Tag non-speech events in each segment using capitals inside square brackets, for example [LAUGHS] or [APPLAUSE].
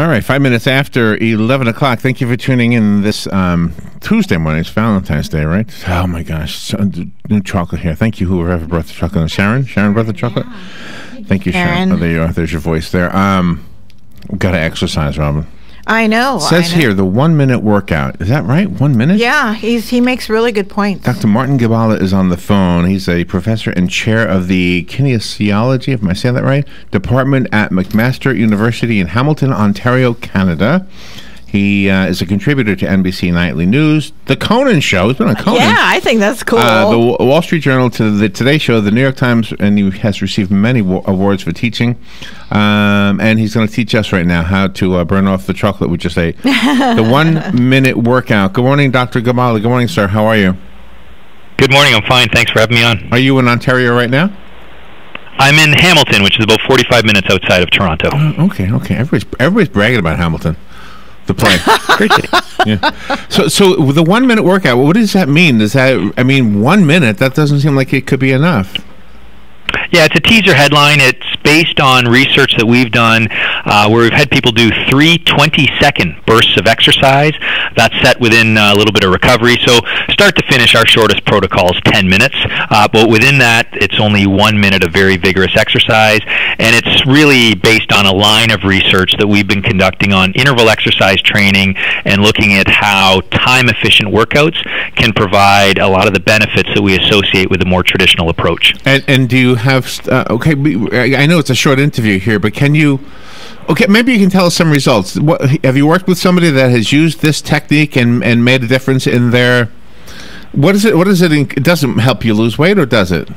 All right, five minutes after 11 o'clock. Thank you for tuning in this um, Tuesday morning. It's Valentine's Day, right? Oh my gosh. So, new chocolate here. Thank you, whoever brought the chocolate. Sharon? Sharon brought the chocolate? Thank you, Sharon. Sharon. Oh, there you are. There's your voice there. Um, Got to exercise, Robin. I know. It says I know. here the one minute workout. Is that right? One minute? Yeah, he's he makes really good points. Dr. Martin Gibala is on the phone. He's a professor and chair of the kinesiology, if I say that right, department at McMaster University in Hamilton, Ontario, Canada. He uh, is a contributor to NBC Nightly News, The Conan Show. He's been on Conan. Yeah, I think that's cool. Uh, the Wa- Wall Street Journal to the Today Show, the New York Times, and he has received many wa- awards for teaching. Um, and he's going to teach us right now how to uh, burn off the chocolate we just ate. [LAUGHS] the one minute workout. Good morning, Dr. Gibala. Good morning, sir. How are you? Good morning. I'm fine. Thanks for having me on. Are you in Ontario right now? I'm in Hamilton, which is about 45 minutes outside of Toronto. Oh, okay, okay. Everybody's everybody's bragging about Hamilton, the play. [LAUGHS] Great city. yeah. So, so the one minute workout. What does that mean? Does that? I mean, one minute. That doesn't seem like it could be enough. Yeah, it's a teaser headline. It's based on research that we've done uh, where we've had people do three 20 second bursts of exercise. That's set within uh, a little bit of recovery. So, start to finish, our shortest protocol is 10 minutes. Uh, but within that, it's only one minute of very vigorous exercise. And it's really based on a line of research that we've been conducting on interval exercise training and looking at how time efficient workouts can provide a lot of the benefits that we associate with a more traditional approach. And, and do you have uh, okay? we- I know it's a short interview here, but can you? Okay, maybe you can tell us some results. What, have you worked with somebody that has used this technique and, and made a difference in their? What is it? What is it? In, it doesn't help you lose weight, or does it?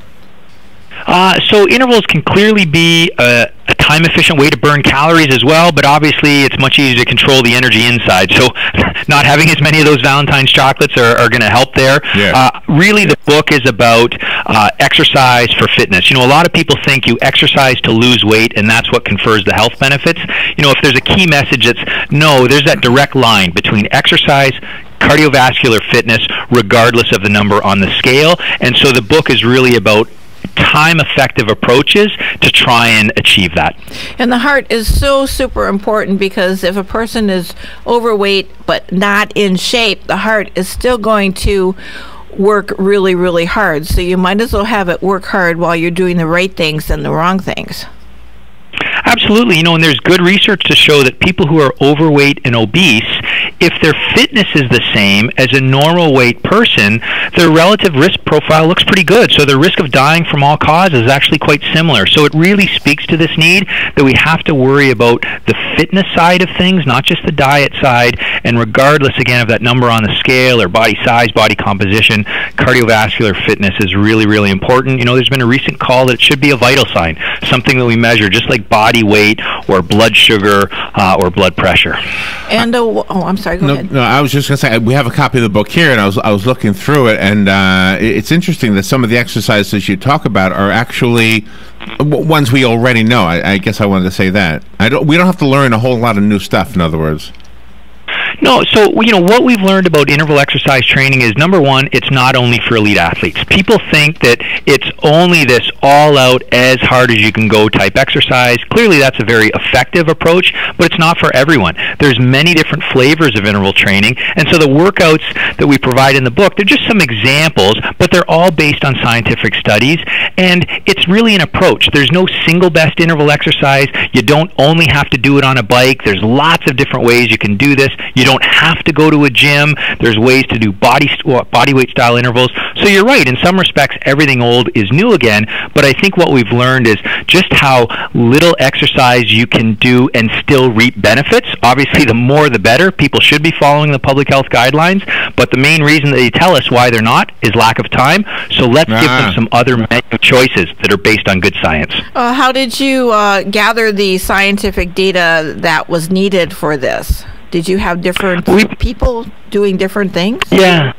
Uh, so intervals can clearly be a, a time efficient way to burn calories as well, but obviously it's much easier to control the energy inside. So [LAUGHS] not having as many of those Valentine's chocolates are, are going to help there. Yeah. Uh, really, the book is about uh, exercise for fitness. You know, a lot of people think you exercise to lose weight, and that's what confers the health benefits. You know, if there's a key message that's no, there's that direct line between exercise cardiovascular fitness regardless of the number on the scale and so the book is really about time effective approaches to try and achieve that. And the heart is so super important because if a person is overweight but not in shape, the heart is still going to work really, really hard. So you might as well have it work hard while you're doing the right things than the wrong things. Absolutely, you know, and there's good research to show that people who are overweight and obese, if their fitness is the same as a normal weight person, their relative risk profile looks pretty good. So the risk of dying from all causes is actually quite similar. So it really speaks to this need that we have to worry about the fitness side of things, not just the diet side. And regardless, again, of that number on the scale or body size, body composition, cardiovascular fitness is really, really important. You know, there's been a recent call that it should be a vital sign, something that we measure, just like body weight or blood sugar uh, or blood pressure. And uh, oh, I'm sorry. Go No, ahead. no. I was just gonna say we have a copy of the book here, and I was I was looking through it, and uh, it's interesting that some of the exercises you talk about are actually ones we already know. I, I guess I wanted to say that. I don't. We don't have to learn a whole lot of new stuff. In other words. No, so you know what we've learned about interval exercise training is number one, it's not only for elite athletes. People think that it's only this all-out, as hard as you can go type exercise. Clearly, that's a very effective approach, but it's not for everyone. There's many different flavors of interval training, and so the workouts that we provide in the book, they're just some examples, but they're all based on scientific studies, and it's really an approach. There's no single best interval exercise. You don't only have to do it on a bike. There's lots of different ways you can do this. You don't have to go to a gym. There's ways to do body body weight style intervals. So you're right. In some respects, everything old is new again. But I think what we've learned is just how little exercise you can do and still reap benefits. Obviously, the more the better. People should be following the public health guidelines. But the main reason that they tell us why they're not is lack of time. So let's give Ah. them some other menu choices that are based on good science. Uh, how did you uh, gather the scientific data that was needed for this? Did you have different We- people doing different things? Yeah.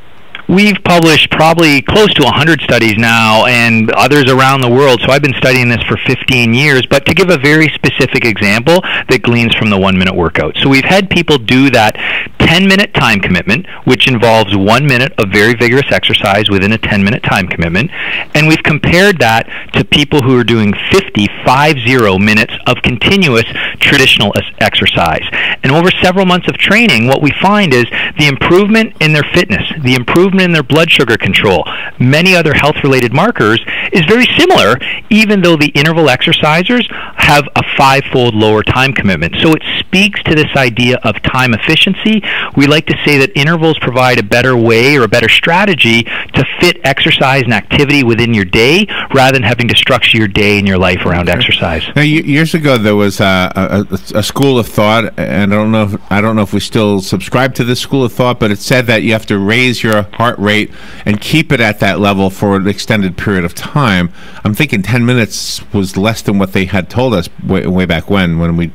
We've published probably close to 100 studies now and others around the world. So I've been studying this for 15 years. But to give a very specific example that gleans from the one minute workout. So we've had people do that 10 minute time commitment, which involves one minute of very vigorous exercise within a 10 minute time commitment. And we've compared that to people who are doing 50, 50 minutes of continuous traditional exercise. And over several months of training, what we find is the improvement in their fitness, the improvement in their blood sugar control, many other health related markers is very similar, even though the interval exercisers have a five fold lower time commitment. So it speaks to this idea of time efficiency. We like to say that intervals provide a better way or a better strategy to fit exercise and activity within your day rather than having to structure your day and your life around exercise. Now, years ago, there was a, a, a, school of thought, and I don't know if, I don't know if we still subscribe to this school of thought, but it said that you have to raise your heart rate and keep it at that level for an extended period of time. I'm thinking 10 minutes was less than what they had told us way, way back when, when we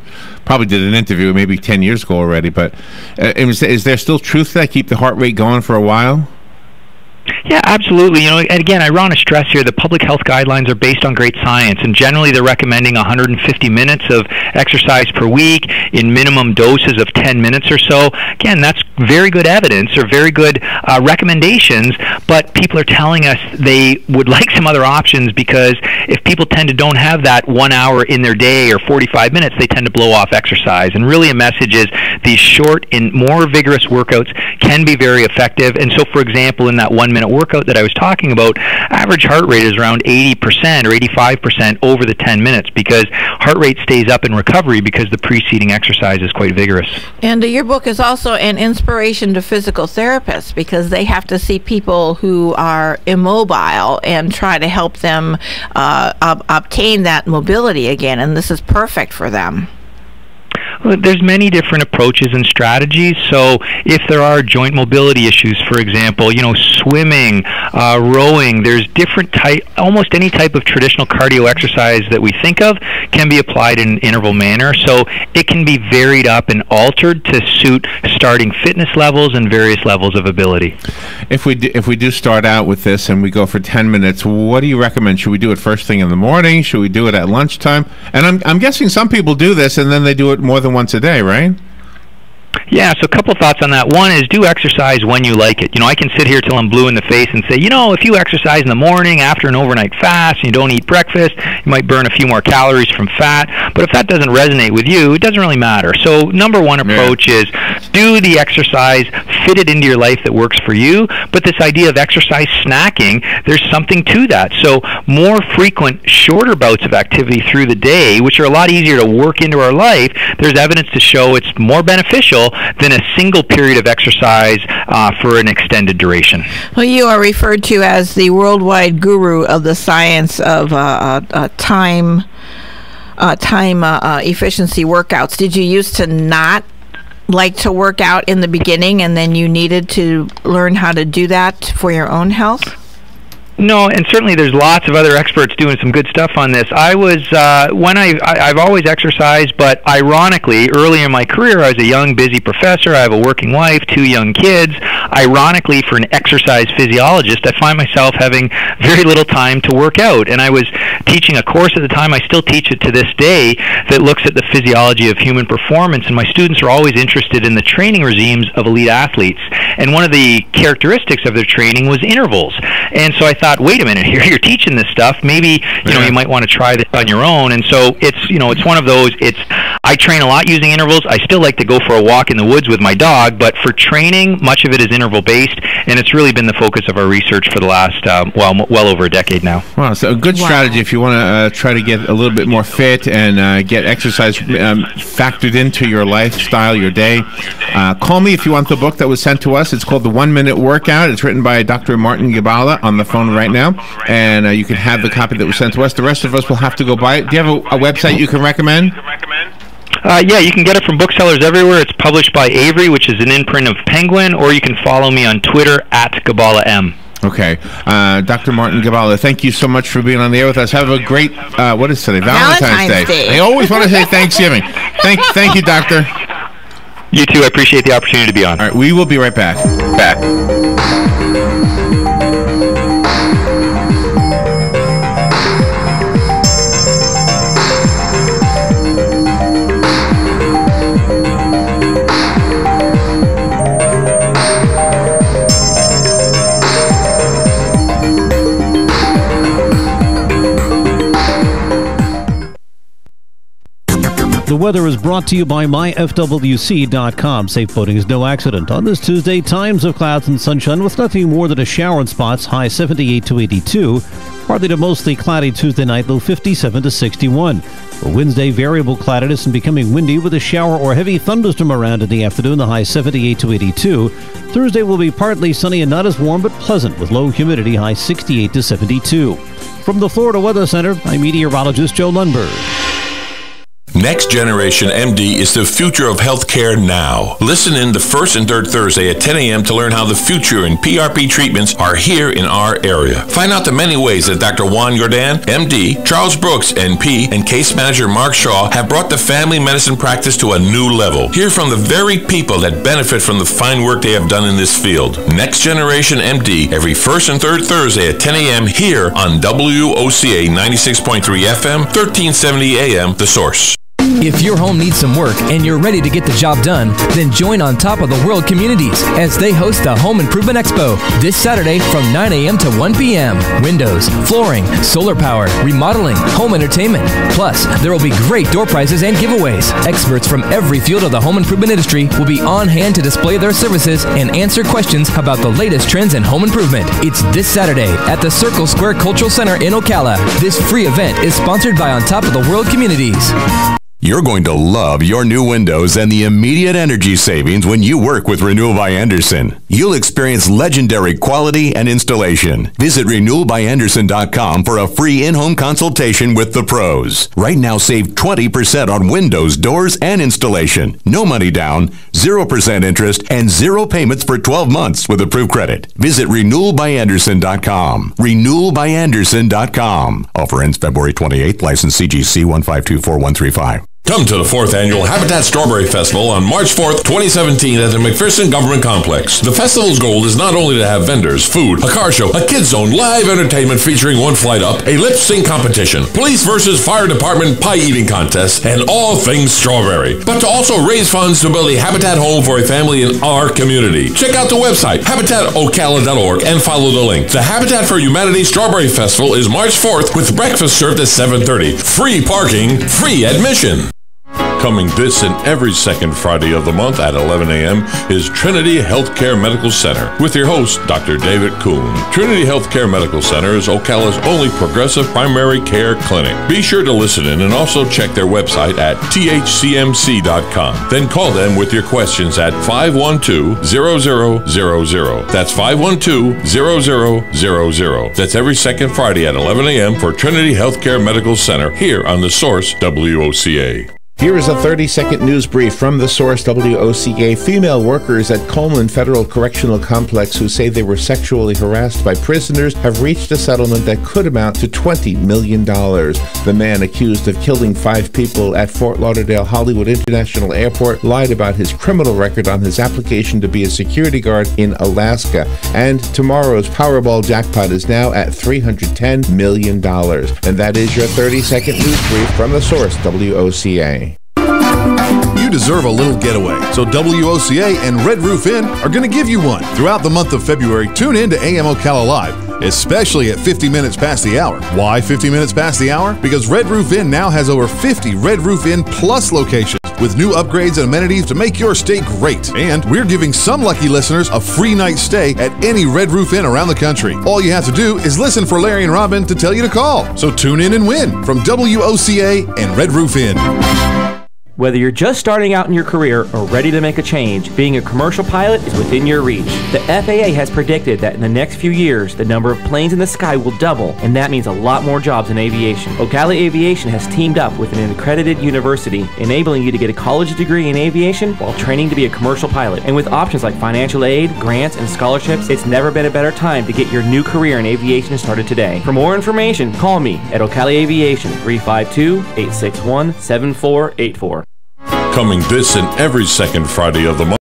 probably did an interview maybe 10 years ago already. But uh, is, is there still truth that? Keep the heart rate going for a while? Yeah, absolutely. You know, and again, I want to stress here the public health guidelines are based on great science, and generally they're recommending 150 minutes of exercise per week in minimum doses of 10 minutes or so. Again, that's very good evidence or very good uh, recommendations, but people are telling us they would [LAUGHS] like some other options because if people tend to don't have that one hour in their day or 45 minutes, they tend to blow off exercise. And really, a message is these short and more vigorous workouts can be very effective. And so, for example, in that one minute workout that I was talking about, average heart rate is around 80% or 85% over the 10 minutes because heart rate stays up in recovery because the preceding exercise is quite vigorous. And your book is also an inspiration to physical therapists because they have to see people who are immobile and try to help them uh, ob- obtain that mobility again. And this is perfect for them. There's many different approaches and strategies. So if there are joint mobility issues, for example, you know, swimming, uh, rowing, there's different type, almost any type of traditional cardio exercise that we think of can be applied in an interval manner. So it can be varied up and altered to suit starting fitness levels and various levels of ability. If we do, if we do start out with this and we go for 10 minutes, what do you recommend? Should we do it first thing in the morning? Should we do it at lunchtime? And I'm, I'm guessing some people do this and then they do it more than once a day, right? Yeah, so a couple thoughts on that. One is do exercise when you like it. You know, I can sit here till I'm blue in the face and say, you know, if you exercise in the morning after an overnight fast and you don't eat breakfast, you might burn a few more calories from fat. But if that doesn't resonate with you, it doesn't really matter. So, number one approach yeah. is do the exercise, fit it into your life that works for you. But this idea of exercise snacking, there's something to that. So, more frequent, shorter bouts of activity through the day, which are a lot easier to work into our life, there's evidence to show it's more beneficial than a single period of exercise uh, for an extended duration. Well, you are referred to as the worldwide guru of the science of uh, uh, uh time. Uh, time uh, efficiency workouts. Did you used to not like to work out in the beginning and then you needed to learn how to do that for your own health? No, and certainly there's lots of other experts doing some good stuff on this. I was uh, when I, I I've always exercised, but ironically, early in my career, I was a young, busy professor. I have a working wife, two young kids. Ironically, for an exercise physiologist, I find myself having very little time to work out. And I was teaching a course at the time. I still teach it to this day that looks at the physiology of human performance. And my students are always interested in the training regimes of elite athletes. And one of the characteristics of their training was intervals. And so I thought thought, wait a minute, [LAUGHS] here you're teaching this stuff. Maybe you yeah. know you might want to try this on your own. And so it's you know it's one of those. It's I train a lot using intervals. I still like to go for a walk in the woods with my dog, but for training, much of it is interval based, and it's really been the focus of our research for the last um, well well over a decade now. Wow, so a good wow. strategy if you want to uh, try to get a little bit more fit and uh, get exercise um, factored into your lifestyle, your day. Uh, call me if you want the book that was sent to us. It's called The One Minute Workout. It's written by Dr. Martin Gibala on the phone right now, and uh, you can have the copy that was sent to us. The rest of us will have to go buy it. Do you have a, a website you can recommend? Uh, yeah, you can get it from booksellers everywhere. It's published by Avery, which is an imprint of Penguin, or you can follow me on Twitter at Gibala M. Okay. Uh, Dr. Martin Gibala, thank you so much for being on the air with us. Have a great, uh, what is today? Valentine's, Valentine's Day. Day. I always want to say Thanksgiving. thank, thank you, Doctor. You too. I appreciate the opportunity to be on. All right. We will be right back. Back. Weather is brought to you by myfwc.com. Safe boating is no accident. On this Tuesday, times of clouds and sunshine with nothing more than a shower in spots, high 78 to 82. Partly to mostly cloudy Tuesday night, low 57 to 61. For Wednesday, variable cloudiness and becoming windy with a shower or heavy thunderstorm around in the afternoon, the high 78 to 82. Thursday will be partly sunny and not as warm but pleasant with low humidity, high 68 to 72. From the Florida Weather Center, I'm meteorologist Joe Lundberg. Next Generation MD is the future of healthcare now. Listen in the first and third Thursday at 10 a.m. to learn how the future in PRP treatments are here in our area. Find out the many ways that Dr. Juan Jordan, MD, Charles Brooks, NP, and case manager Mark Shaw have brought the family medicine practice to a new level. Hear from the very people that benefit from the fine work they have done in this field. Next Generation MD every first and third Thursday at 10 a.m. here on WOCA 96.3 FM, 1370 AM, The Source. If your home needs some work and you're ready to get the job done, then join on Top of the World Communities as they host the Home Improvement Expo this Saturday from 9 a.m. to 1 p.m. Windows, flooring, solar power, remodeling, home entertainment. Plus, there will be great door prizes and giveaways. Experts from every field of the home improvement industry will be on hand to display their services and answer questions about the latest trends in home improvement. It's this Saturday at the Circle Square Cultural Center in Ocala. This free event is sponsored by On Top of the World Communities. You're going to love your new windows and the immediate energy savings when you work with Renewal by Andersen. You'll experience legendary quality and installation. Visit renewalbyandersen.com for a free in-home consultation with the pros. Right now, save 20% on windows, doors, and installation. No money down, 0% interest, and zero payments for 12 months with approved credit. Visit renewalbyandersen.com. Renewalbyandersen.com. Offer ends February 28th. License CGC 1524135. Come to the fourth annual Habitat Strawberry Festival on March 4th, 2017 at the McPherson Government Complex. The festival's goal is not only to have vendors, food, a car show, a kids zone, live entertainment featuring one flight up, a lip sync competition, police versus fire department pie eating contest, and all things strawberry. But to also raise funds to build a Habitat home for a family in our community. Check out the website, habitatocala.org, and follow the link. The Habitat for Humanity Strawberry Festival is March 4th with breakfast served at 7.30. Free parking, free admission. Coming this and every second Friday of the month at 11 a.m. is Trinity Healthcare Medical Center with your host, Dr. David Kuhn. Trinity Healthcare Medical Center is Ocala's only progressive primary care clinic. Be sure to listen in and also check their website at thcmc.com. Then call them with your questions at 512-0000. That's 512-0000. That's every second Friday at 11 a.m. for Trinity Healthcare Medical Center here on The Source WOCA. Here is a 30 second news brief from the source WOCA. Female workers at Coleman Federal Correctional Complex who say they were sexually harassed by prisoners have reached a settlement that could amount to $20 million. The man accused of killing five people at Fort Lauderdale Hollywood International Airport lied about his criminal record on his application to be a security guard in Alaska. And tomorrow's Powerball jackpot is now at $310 million. And that is your 30 second news brief from the source WOCA. You deserve a little getaway, so WOCA and Red Roof Inn are going to give you one. Throughout the month of February, tune in to AM Ocala Live, especially at 50 minutes past the hour. Why 50 minutes past the hour? Because Red Roof Inn now has over 50 Red Roof Inn Plus locations with new upgrades and amenities to make your stay great. And we're giving some lucky listeners a free night stay at any Red Roof Inn around the country. All you have to do is listen for Larry and Robin to tell you to call. So tune in and win from WOCA and Red Roof Inn. Whether you're just starting out in your career or ready to make a change, being a commercial pilot is within your reach. The FAA has predicted that in the next few years, the number of planes in the sky will double, and that means a lot more jobs in aviation. Ocala Aviation has teamed up with an accredited university, enabling you to get a college degree in aviation while training to be a commercial pilot. And with options like financial aid, grants, and scholarships, it's never been a better time to get your new career in aviation started today. For more information, call me at Ocala Aviation 352 861 7484. Coming this and every second Friday of the month.